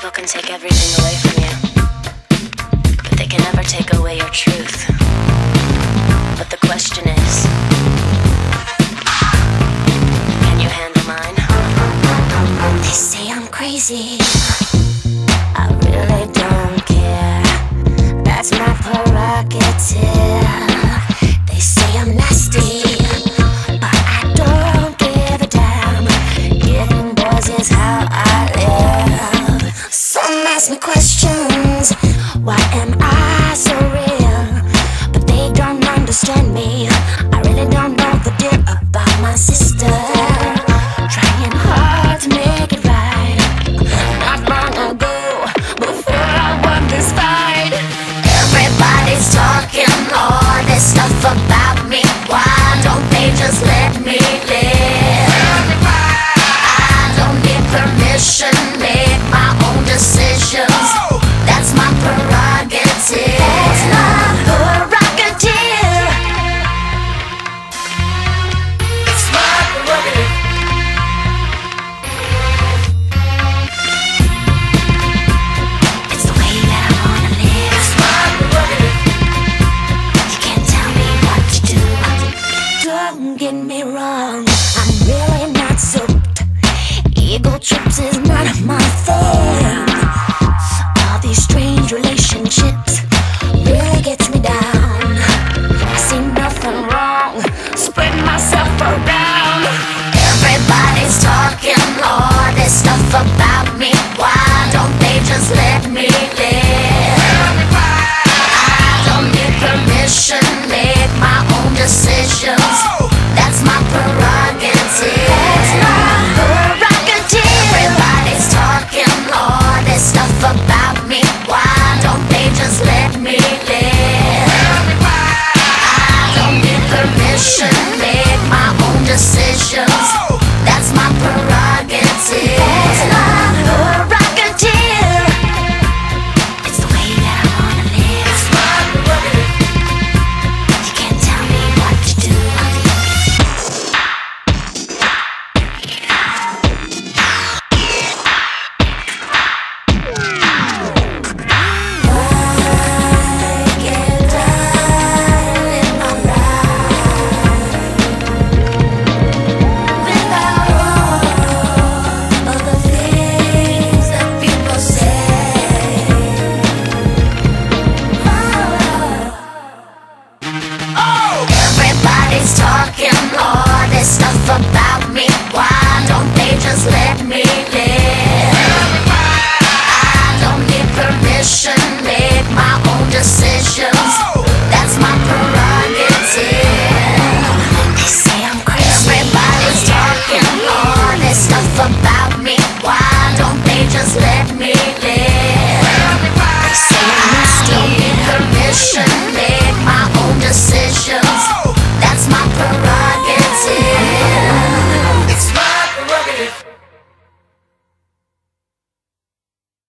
People can take everything away from you, but they can never take away your truth. But the question is. Don't get me wrong, I'm really not soaked Ego trips is not my thing Yeah. That's the